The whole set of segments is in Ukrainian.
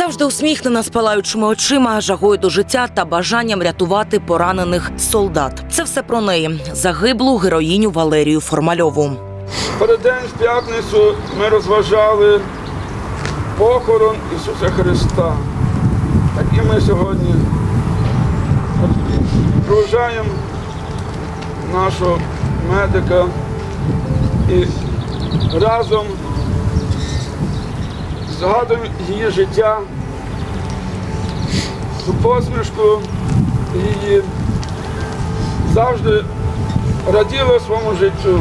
Завжди усміхнена з палаючими очима, жагою до життя та бажанням рятувати поранених солдат. Це все про неї загиблу героїню Валерію Формальову. Перед день в п'ятницю ми розважали похорон Ісуса Христа. Так і ми сьогодні проважаємо нашого медика і разом згадуємо її життя, посмішку її завжди раділа своєму життю.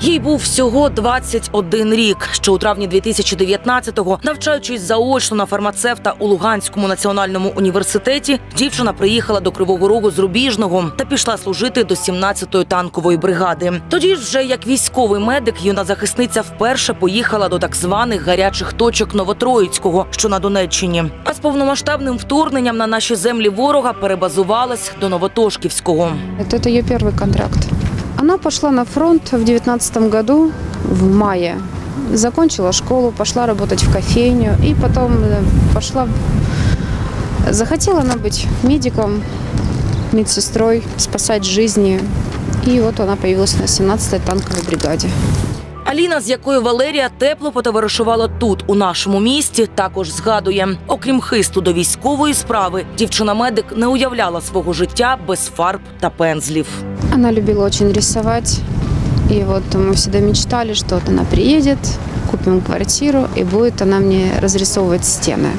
Їй був всього 21 рік. Ще у травні 2019-го, навчаючись заочно на фармацевта у Луганському національному університеті, дівчина приїхала до Кривого Рогу з Рубіжного та пішла служити до 17-ї танкової бригади. Тоді ж, вже як військовий медик, юна захисниця вперше поїхала до так званих гарячих точок Новотроїцького, що на Донеччині. А з повномасштабним вторгненням на наші землі ворога перебазувалась до Новотошківського. Это, это ее первый контракт. Она пошла на фронт в девятнадцатом году, в мае. Закончила школу, пошла работать в кофейню и потом э, пошла... Захотела она быть медиком, медсестрой, спасать жизни. И вот она появилась на 17-й танковой бригаде. Аліна, з якою Валерія тепло потоваришувала тут, у нашому місті, також згадує. Окрім хисту до військової справи, дівчина-медик не уявляла свого життя без фарб та пензлів. Она любила очень рисовать. И вот мы всегда мечтали, что вот она приедет, купим квартиру, и будет она мне разрисовывать стены.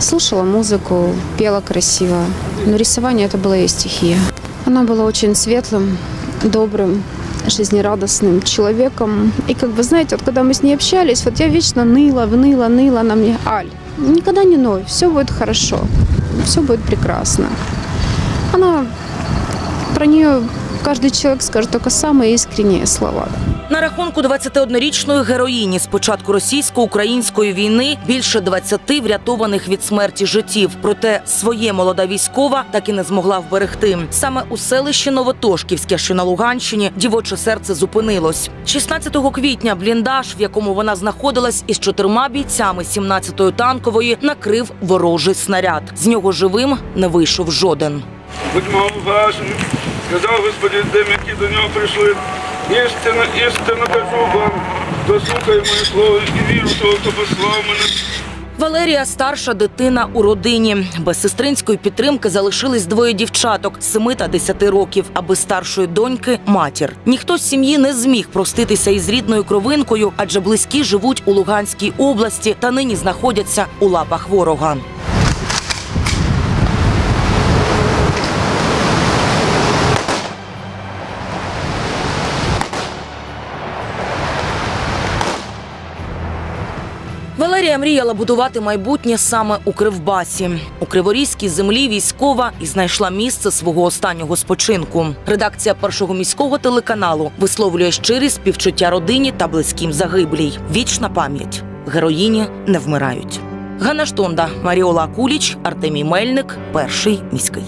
Слушала музыку, пела красиво. Но рисование это была ее стихия. Она была очень светлым, добрым, Жизнерадостным человеком. И как бы, знаете, вот когда мы с ней общались, вот я вечно ныла, вныла, ныла она мне, Аль, никогда не ной, все будет хорошо, все будет прекрасно. Она нее каждый человек скажет только самые искренние слова. На рахунку 21-річної героїні з початку російсько-української війни більше 20 врятованих від смерті життів. Проте своє молода військова так і не змогла вберегти. Саме у селищі Новотошківське, що на Луганщині, дівоче серце зупинилось. 16 квітня бліндаж, в якому вона знаходилась із чотирма бійцями 17-ї танкової, накрив ворожий снаряд. З нього живим не вийшов жоден. Будьмо уважні, сказав Господь тим, які до нього прийшли. Істинно, істинно кажу вам, хто слухає моє слово і віру того, хто послав мене. Валерія старша дитина у родині. Без сестринської підтримки залишились двоє дівчаток 7 та 10 років, а без старшої доньки матір. Ніхто з сім'ї не зміг проститися із рідною кровинкою, адже близькі живуть у Луганській області та нині знаходяться у лапах ворога. Валерія мріяла будувати майбутнє саме у Кривбасі. У Криворізькій землі військова і знайшла місце свого останнього спочинку. Редакція першого міського телеканалу висловлює щирі співчуття родині та близьким загиблій. Вічна пам'ять. Героїні не вмирають. Ганна Штонда, Маріола Куліч, Артемій Мельник, перший міський.